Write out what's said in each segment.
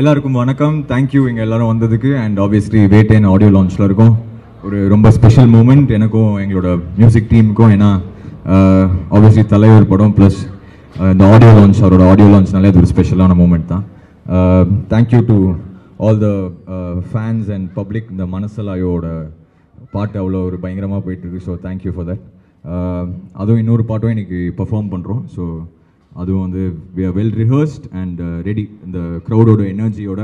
எல்லாருக்கும் வணக்கம். தேங்க்யூ இங்கே எல்லாரும் வந்ததுக்கு அண்ட் ஆப்வியஸ்லி என் ஆடியோ லான்ச்சில் இருக்கும். ஒரு ரொம்ப ஸ்பெஷல் மூமெண்ட் எனக்கும் எங்களோட மியூசிக் டீமுக்கும் ஏன்னா ஆப்வியஸ்லி தலைவர் படம் ப்ளஸ் இந்த ஆடியோ லான்ச் அவரோட ஆடியோ லான்ச்னாலே அது ஒரு ஸ்பெஷலான மூமெண்ட் தான். Thank you to all the fans and public இந்த மனசலாயோட பாட்டு அவ்வளோ ஒரு பயங்கரமாக போயிட்டுருக்கு ஸோ தேங்க்யூ ஃபார் தட் அதுவும் இன்னொரு பாட்டும் இன்றைக்கி பெர்ஃபார்ம் பண்ணுறோம் ஸோ அதுவும் வந்து we are well rehearsed and ready இந்த க்ரௌடோட எனர்ஜியோட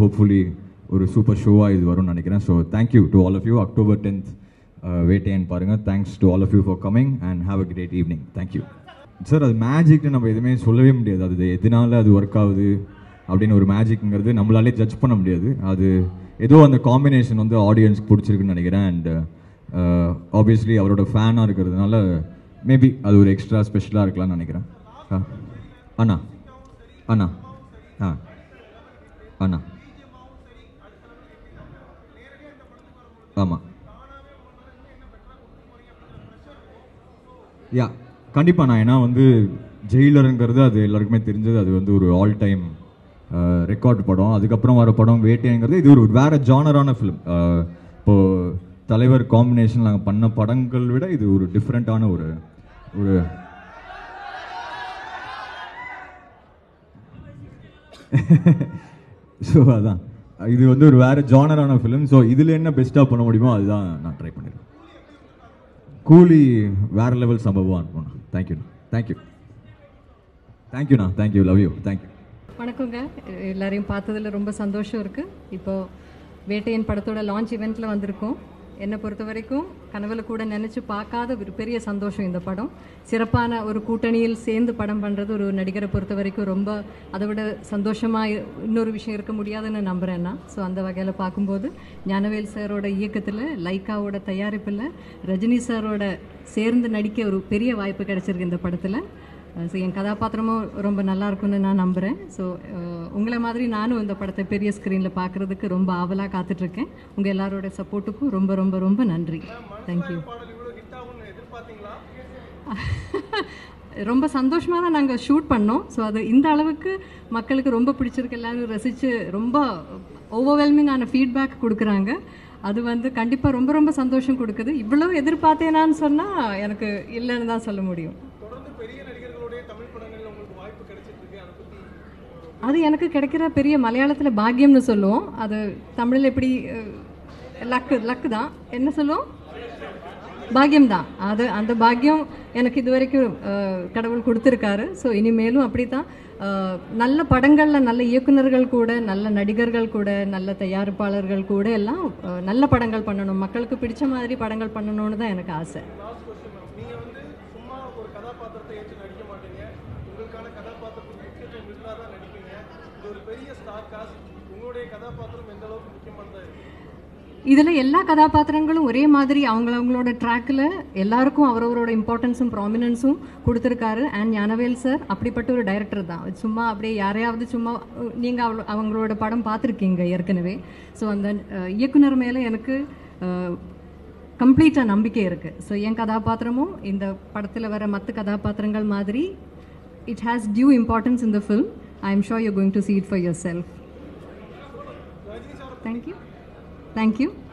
ஹோப்ஃபுல்லி ஒரு சூப்பர் ஷோவாக இது வரும்னு நினைக்கிறேன். So thank you to all of you October tenth Vettaiyan பாருங்கள் thanks to all of you for coming and have a great evening thank you sir அது மேஜிக்னு நம்ம எதுவுமே சொல்லவே முடியாது. அது எதனால அது ஒர்க் ஆகுது அப்படின்னு ஒரு மேஜிக்ங்கிறது நம்மளாலே ஜட்ஜ் பண்ண முடியாது. அது ஏதோ அந்த காம்பினேஷன் வந்து ஆடியன்ஸ்க்கு பிடிச்சிருக்குன்னு நினைக்கிறேன். அண்ட் ஆப்வியஸ்லி uh, அவரோட ஃபேனாக இருக்கிறதுனால மேபி அது ஒரு எக்ஸ்ட்ரா ஸ்பெஷலாக இருக்கலாம்னு நினைக்கிறேன். ஆ அண்ணா அண்ணா ஆ அண்ணா. ஆமாம் யா கண்டிப்பாக நான் ஏன்னா வந்து ஜெயிலருங்கிறது அது எல்லாருக்குமே தெரிஞ்சது. அது வந்து ஒரு ஆல் டைம் ரெக்கார்ட் படம். அதுக்கப்புறம் வர படம் வேட்டைங்கிறது இது ஒரு வேறு ஜானரான ஃபிலிம் இப்போது தலைவர் காம்பினேஷன் நாங்கள் பண்ண படங்கள் விட இது ஒரு டிஃப்ரெண்ட்டான ஒரு ஒரு ஸோ அதான். இது வந்து ஒரு வேறு ஜானரான ஃபிலிம் ஸோ இதில் என்ன பெஸ்ட்டாக பண்ண முடியுமோ அதுதான் நான் ட்ரை பண்ணிருக்கேன். கூலி வேற லெவல் சம்பவம் அனுப்பணும் தேங்க்யூண்ணா தேங்க்யூ தேங்க்யூண்ணா தேங்க்யூ லவ் யூ தேங்க்யூ வணக்கங்க. எல்லாரையும் பார்த்ததில் ரொம்ப சந்தோஷம் இருக்குது இப்போது வேட்டையன் படத்தோட லான்ச் இவெண்ட்டில் வந்திருக்கோம். என்னை பொறுத்த வரைக்கும் கனவுல கூட நினச்சி பார்க்காத ஒரு பெரிய சந்தோஷம் இந்த படம். சிறப்பான ஒரு கூட்டணியில் சேர்ந்து படம் பண்ணுறது ஒரு நடிகரை பொறுத்த வரைக்கும் ரொம்ப அதை விட சந்தோஷமாக இன்னொரு விஷயம் இருக்க முடியாதுன்னு நம்புகிறேன் நான் ஸோ அந்த வகையில் பார்க்கும்போது ஞானவேல் சாரோட இயக்கத்தில் லைக்காவோட தயாரிப்பில் ரஜினி சாரோட சேர்ந்து நடிக்க ஒரு பெரிய வாய்ப்பு கிடைச்சிருக்கு இந்த படத்தில். ஸோ என் கதாபாத்திரமும் ரொம்ப நல்லா இருக்கும்னு நான் நம்புகிறேன் ஸோ உங்களை மாதிரி நானும் இந்த படத்தை பெரிய ஸ்க்ரீனில் பார்க்குறதுக்கு ரொம்ப ஆவலாக காத்துட்ருக்கேன். உங்கள் எல்லாரோட சப்போர்ட்டுக்கும் ரொம்ப ரொம்ப ரொம்ப நன்றி. தேங்க்யூ ரொம்ப சந்தோஷமாக தான் நாங்கள் ஷூட் பண்ணோம். ஸோ அது இந்த அளவுக்கு மக்களுக்கு ரொம்ப பிடிச்சிருக்கு. எல்லாரும் ரசித்து ரொம்ப ஓவர்வெல்மிங்கான ஃபீட்பேக் கொடுக்குறாங்க. அது வந்து கண்டிப்பாக ரொம்ப ரொம்ப சந்தோஷம் கொடுக்குது. இவ்வளோ எதிர்பார்த்தேனான்னு சொன்னால் எனக்கு இல்லைன்னு தான் சொல்ல முடியும். அது எனக்கு கிடைக்கிற பெரிய மலையாளத்தில் பாக்கியம்னு சொல்லுவோம். அது தமிழில் எப்படி லக்கு லக்கு தான். என்ன சொல்லுவோம்? பாக்கியம் தான். அது அந்த பாக்கியம் எனக்கு இது வரைக்கும் கடவுள் கொடுத்துருக்காரு. ஸோ இனிமேலும் அப்படி தான் நல்ல படங்களில் நல்ல இயக்குனர்கள் கூட நல்ல நடிகர்கள் கூட நல்ல தயாரிப்பாளர்கள் கூட எல்லாம் நல்ல படங்கள் பண்ணணும். மக்களுக்கு பிடிச்ச மாதிரி படங்கள் பண்ணணும்னு தான் எனக்கு ஆசை. இதில் எல்லா கதாபாத்திரங்களும் ஒரே மாதிரி அவங்களவங்களோட ட்ராக்கில் எல்லாருக்கும் அவரவரோட இம்பார்ட்டன்ஸும் ப்ராமினன்ஸும் கொடுத்துருக்காரு. அண்ட் ஞானவேல் சார் அப்படிப்பட்ட ஒரு டைரக்டர் தான். சும்மா அப்படியே யாரையாவது சும்மா நீங்கள் அவ அவங்களோட படம் பார்த்துருக்கீங்க ஏற்கனவே. ஸோ அந்த இயக்குனர் மேலே எனக்கு கம்ப்ளீட்டாக நம்பிக்கை இருக்குது ஸோ என் கதாபாத்திரமும் இந்த படத்தில் வர மற்ற கதாபாத்திரங்கள் மாதிரி it has due importance in the film. I'm sure you're going to see it for yourself. Thank you. Thank you.